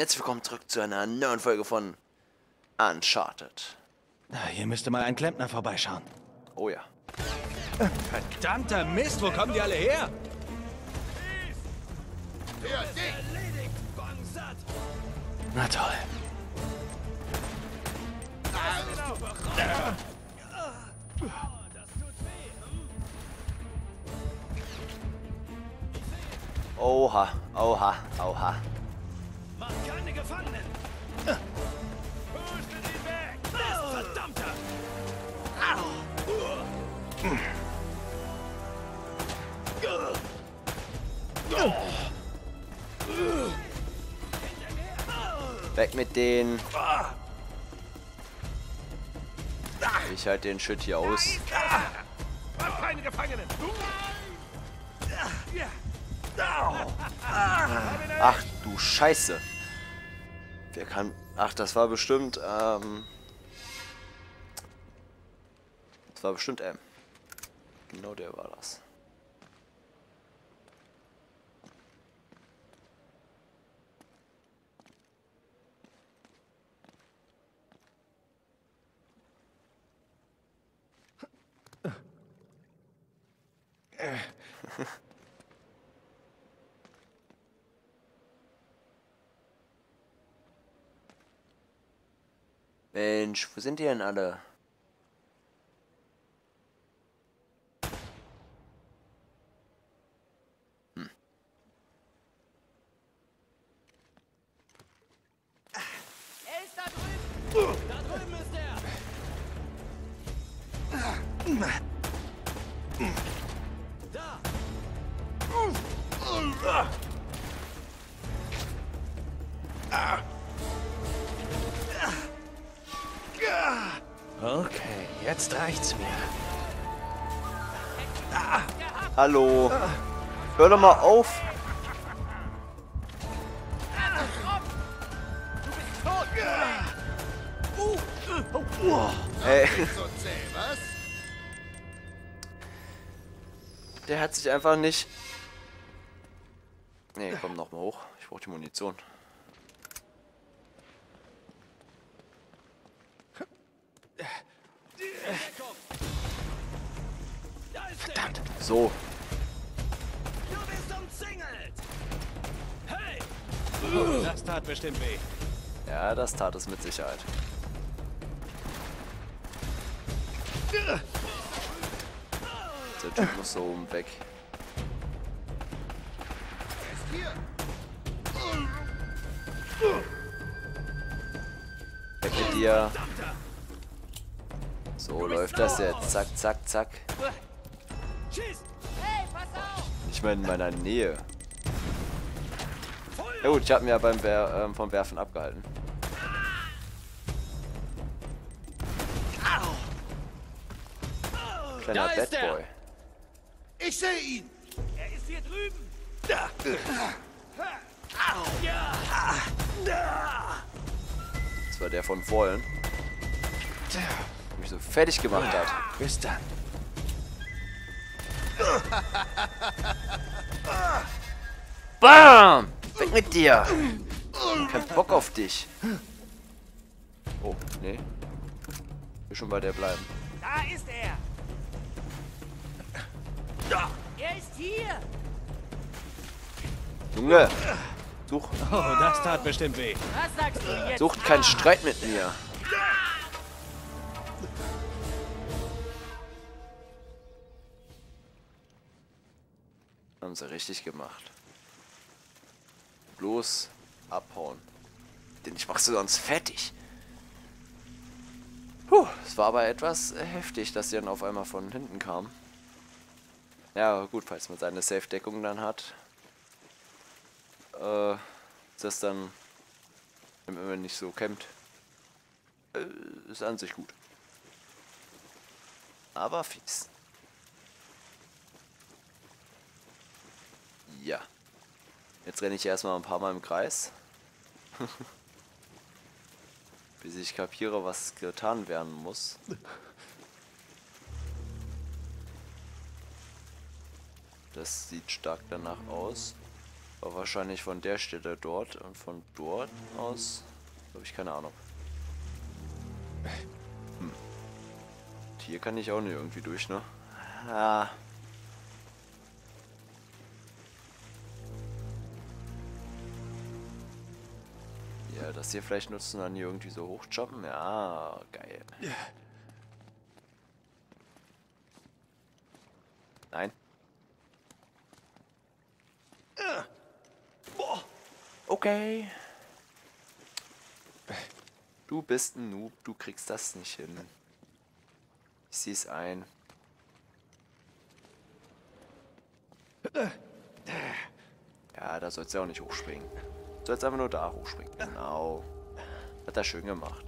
herzlich willkommen zurück zu einer neuen Folge von Uncharted. Na, hier müsste mal ein Klempner vorbeischauen. Oh ja. Verdammter Mist, wo kommen die alle her? Na toll. Oha, oha, oha. Macht keine Gefangenen! Pustet ihn weg! Mist, verdammter! Weg mit den. Ich halte den Shit hier aus. Macht keine Gefangenen! Ach du Scheiße. Wer kann. Ach, das war bestimmt. Ähm. Das war bestimmt M. Genau der war das. Mensch, wo sind die denn alle? Er ist da drüben! Da drüben ist er! Da! Okay, jetzt reicht's mir. Hallo. Hör doch mal auf. Ey. Der hat sich einfach nicht. Nee, komm noch mal hoch. Ich brauche die Munition. Verdammt. So. Du bist umzingelt! Hey! Das tat bestimmt weh. Ja, das tat es mit Sicherheit. Der Typ muss so oben weg. Weg mit dir. So läuft das jetzt. Zack, zack, zack. Nicht mehr in meiner Nähe. Ja gut, ich habe mir ja beim Wer ähm, vom Werfen abgehalten. Kleiner Da Bad ist. Boy. Ich sehe ihn! Er ist hier drüben! Das war der von vorhin, so fertig gemacht hat. bis dann. BAM! Weg mit dir! Kein Bock auf dich. Oh, nee. Ich will schon bei der bleiben. Da ist er! Er ist hier! Junge! Such, Oh, das tat bestimmt weh. Was sagst du jetzt? sucht keinen Streit mit mir. Haben sie richtig gemacht. Bloß abhauen. Denn ich machst du sonst fertig. Puh, es war aber etwas heftig, dass sie dann auf einmal von hinten kam. Ja, gut, falls man seine Safe-Deckung dann hat. Äh, das dann, wenn man nicht so kämmt, äh, ist an sich gut. Aber fies. Ja. Jetzt renne ich erstmal ein paar Mal im Kreis. Bis ich kapiere, was getan werden muss. Das sieht stark danach aus. Aber wahrscheinlich von der Stelle dort und von dort aus habe ich keine Ahnung. Hm. Hier kann ich auch nicht irgendwie durch, ne? Ah. Das hier vielleicht nutzen, dann hier irgendwie so hochjumpen. Ja, geil. Nein. Okay. Du bist ein Noob, du kriegst das nicht hin. Ich sieh's ein. Ja, da sollst du auch nicht hochspringen. Du sollst einfach nur da hochspringen. Genau. Hat er schön gemacht.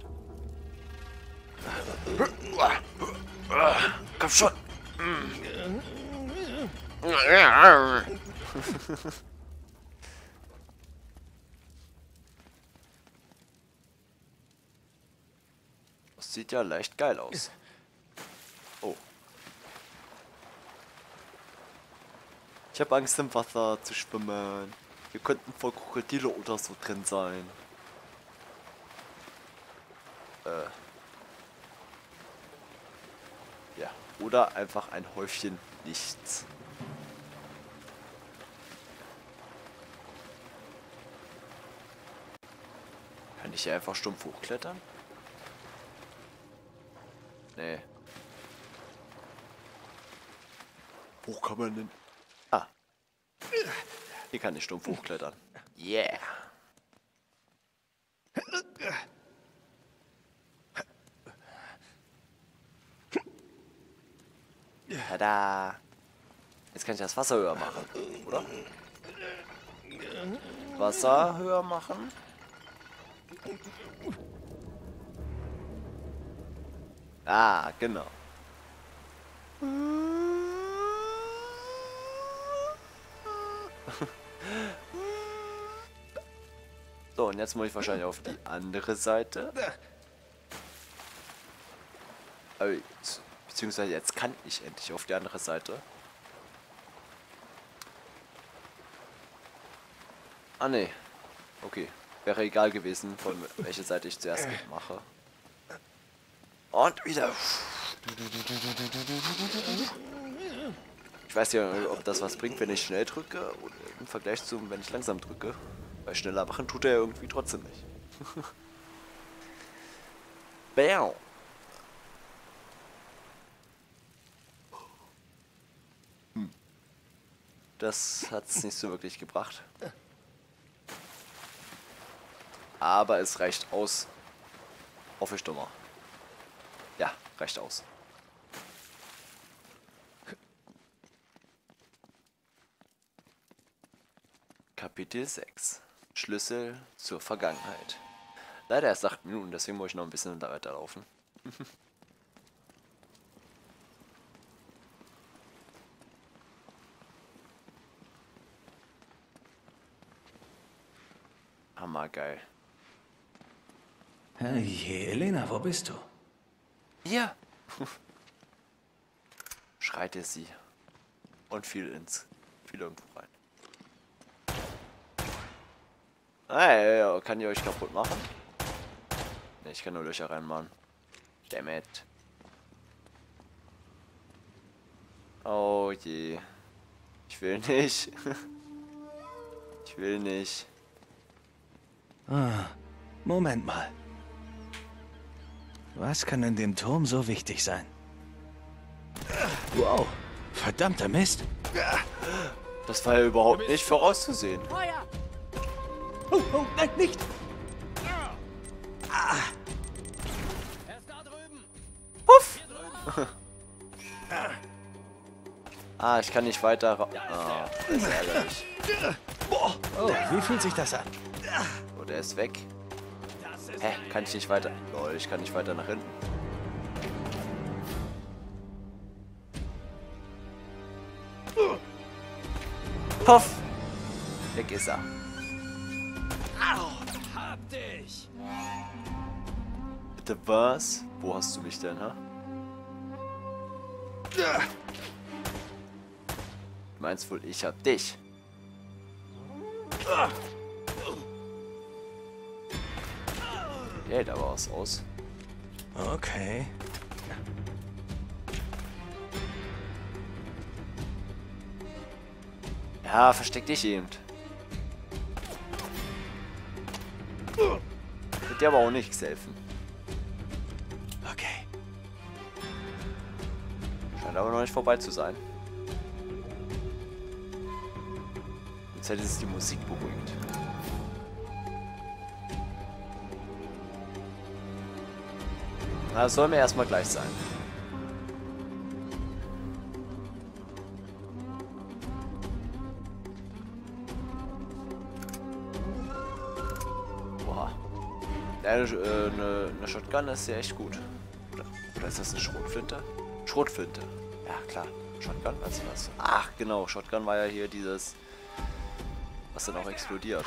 Komm schon. Das sieht ja leicht geil aus. Oh. Ich habe Angst im Wasser zu schwimmen. Hier könnten voll Krokodile oder so drin sein. Äh. Ja, oder einfach ein Häufchen nichts. Kann ich hier einfach stumpf hochklettern? Nee. Wo kann man denn... Hier kann ich stumpf hochklettern. Yeah. Tada. Jetzt kann ich das Wasser höher machen, oder? Wasser höher machen. Ah, genau. So, und jetzt muss ich wahrscheinlich auf die andere Seite. Beziehungsweise jetzt kann ich endlich auf die andere Seite. Ah ne. Okay. Wäre egal gewesen, von welcher Seite ich zuerst mache. Und wieder. Ich weiß ja, ob das was bringt, wenn ich schnell drücke im Vergleich zu, wenn ich langsam drücke. Weil schneller machen tut er irgendwie trotzdem nicht. Bam. Hm. Das hat es nicht so wirklich gebracht. Aber es reicht aus. Hoffe ich doch mal. Ja, reicht aus. Kapitel 6 Schlüssel zur Vergangenheit. Leider erst 8 Minuten, deswegen muss ich noch ein bisschen weiterlaufen. Hammergeil. Hey, Elena, wo bist du? Hier! Schreite sie. Und fiel ins. fiel irgendwo rein. Hey, kann ich euch kaputt machen? Ne, ich kann nur Löcher reinmachen. Damn it. Oh je. Ich will nicht. ich will nicht. Ah, Moment mal. Was kann in dem Turm so wichtig sein? Wow, verdammter Mist. Das war ja überhaupt nicht vorauszusehen. Feuer! Oh, oh, nein, nicht! Er ist da drüben! Puff! ah, ich kann nicht weiter. ra- Ah, das ist ärgerlich. Oh, wie fühlt sich das an? Oh, der ist weg. Hä? Kann ich nicht weiter? Lol, ich kann nicht weiter nach hinten. Puff! Weg ist er. Hab dich! Bitte was? Wo hast du mich denn, ha? Du meinst wohl, ich hab dich? Der hält aber was aus. Okay. Ja, versteck dich eben. Dir aber auch nichts helfen. Okay. Scheint aber noch nicht vorbei zu sein. Jetzt hätte es die Musik beruhigt. Na, das soll mir erstmal gleich sein. Eine, äh, eine, eine Shotgun ist ja echt gut. Oder, oder ist das eine Schrotflinte? Schrotflinte. Ja, klar. Shotgun, weißt du was? Ach, genau. Shotgun war ja hier dieses... Was dann auch explodiert.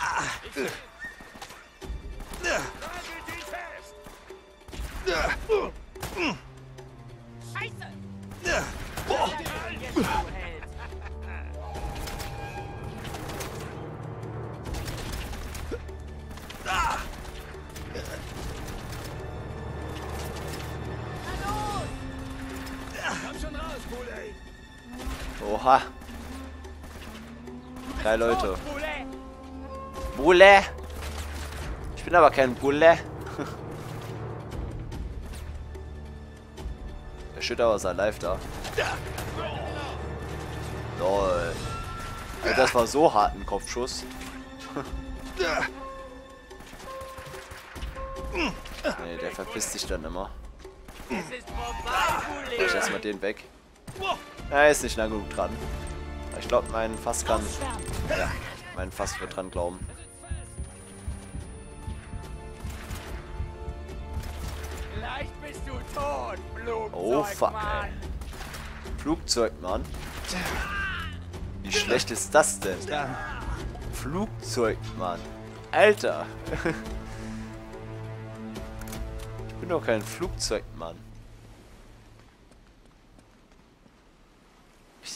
Oha. Drei Leute. Bulle. Ich bin aber kein Bulle. Der Schütter sein live da. Lol. Alter, das war so hart ein Kopfschuss. nee, der verpisst sich dann immer. Ich lass mal den weg. Er ist nicht lang genug dran. Ich glaube, mein Fass kann. Ja, mein Fass wird dran glauben. Tot. Oh fuck, ey. Flugzeugmann. Wie schlecht ist das denn? Flugzeugmann. Alter. Ich bin doch kein Flugzeugmann.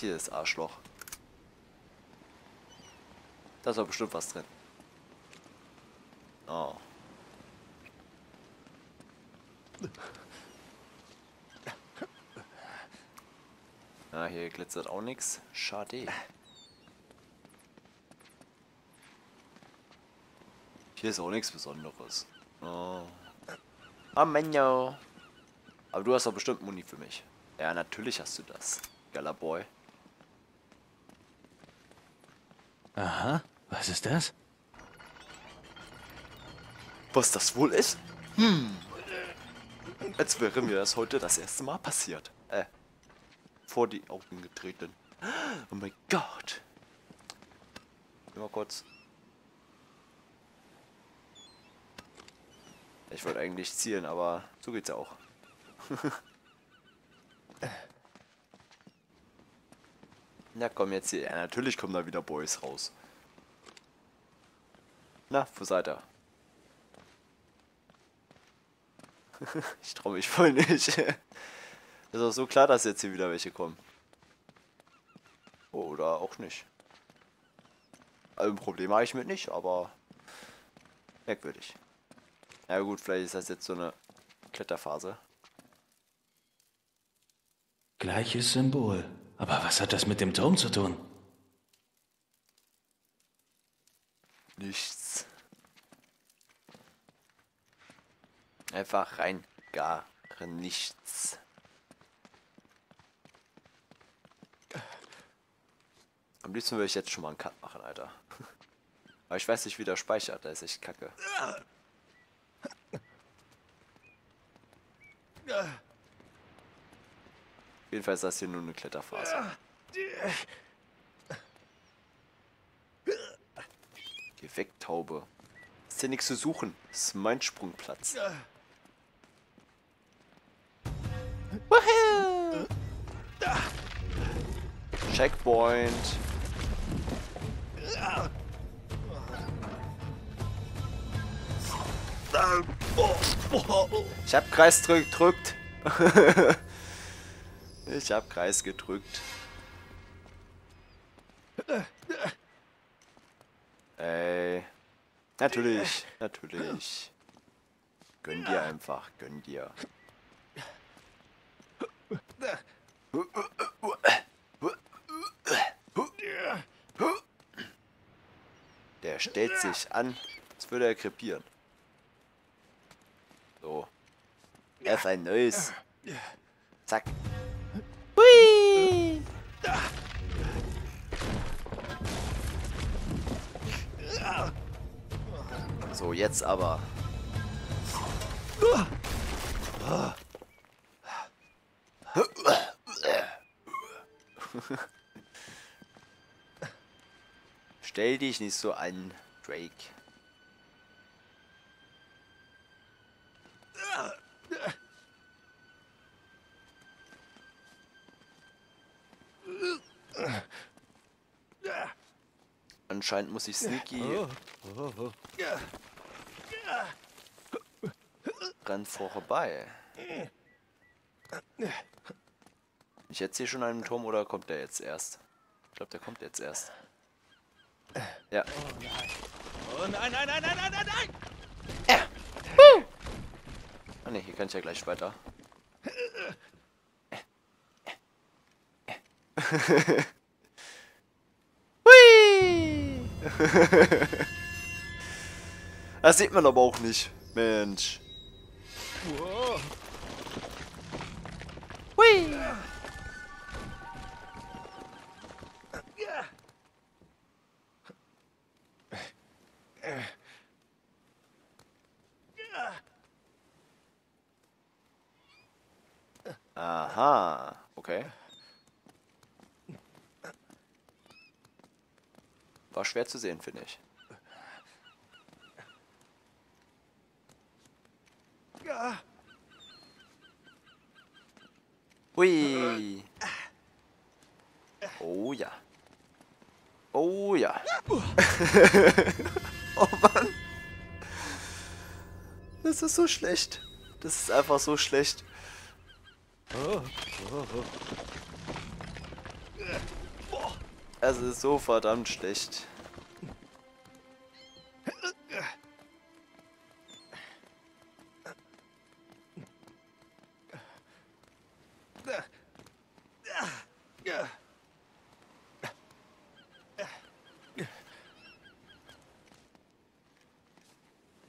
Hier ist Arschloch. Da ist doch bestimmt was drin. Oh. Ja, hier glitzert auch nichts. Schade. Hier ist auch nichts Besonderes. Oh. Menno. Aber du hast doch bestimmt Muni für mich. Ja, natürlich hast du das. Geiler Boy. Aha. Was ist das? Was das wohl ist? Hm. Als wäre mir das heute das erste Mal passiert. Äh. Vor die Augen getreten. Oh mein Gott. Mal kurz. Ich wollte eigentlich zielen, aber so geht's ja auch. Na komm jetzt hier. Ja, natürlich kommen da wieder Boys raus. Na, wo seid ihr? ich traue mich voll nicht. ist doch so klar, dass jetzt hier wieder welche kommen. Oder auch nicht. Also ein Problem habe ich mit nicht, aber merkwürdig. Ja gut, vielleicht ist das jetzt so eine Kletterphase. Gleiches Symbol. Aber was hat das mit dem Turm zu tun? Nichts. Einfach rein gar nichts. Am liebsten würde ich jetzt schon mal einen Cut machen, Alter. Aber ich weiß nicht, wie der speichert, der ist echt kacke. Jedenfalls ist das hier nur eine Kletterphase. Geh weg, Taube. Ist ja nichts zu suchen. Das ist mein Sprungplatz. Woohoo! Checkpoint. Ich hab Kreis drückt. ich hab Kreis gedrückt. Ey. Natürlich, natürlich. Gönn dir einfach, gönn dir. Der stellt sich an, als würde er krepieren. So. Erst ein neues. Zack. So, jetzt aber. Stell dich nicht so an, Drake. Anscheinend muss ich Sneaky dran vorbei. Ich jetzt hier schon einen Turm oder kommt der jetzt erst? Ich glaube, der kommt jetzt erst. Ja. Oh nein, nein, nein, nein, nein, nein, nein! Ah ne, hier kann ich ja gleich weiter. Hui! Das sieht man aber auch nicht. Mensch. Wow. Hui! Aha, okay. Schwer zu sehen, finde ich. Hui. Oh ja. Oh ja. oh Mann. Das ist so schlecht. Das ist einfach so schlecht. Es ist so verdammt schlecht.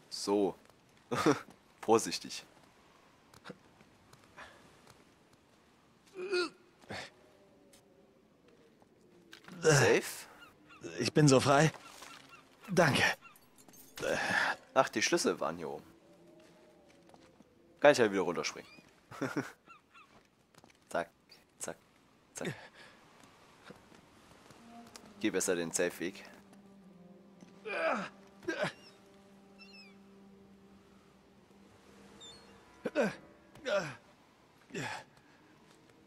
So. Vorsichtig. Safe? Ich bin so frei. Danke. Ach, die Schlüssel waren hier oben. Kann ich ja wieder runterspringen. zack, zack, zack. Geh besser den Safe-Weg.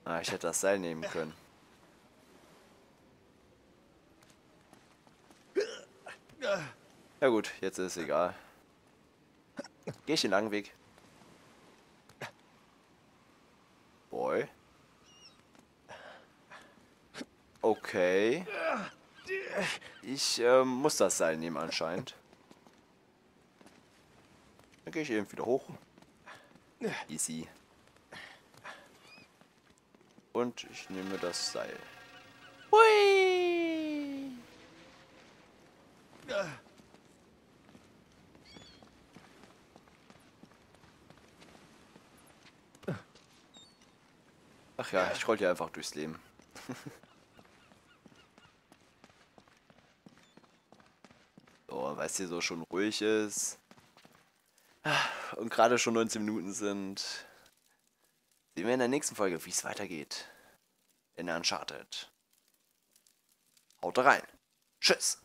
Ah, ich hätte das Seil nehmen können. Ja gut, jetzt ist es egal. Geh ich den langen Weg. Boy. Okay. Ich ähm, muss das Seil nehmen anscheinend. Dann gehe ich eben wieder hoch. Easy. Und ich nehme das Seil. Hui! Ach ja, ich roll hier einfach durchs Leben. es hier so schon ruhig ist. Und gerade schon 19 Minuten sind. Sehen wir in der nächsten Folge, wie es weitergeht. In Uncharted. Haut rein. Tschüss.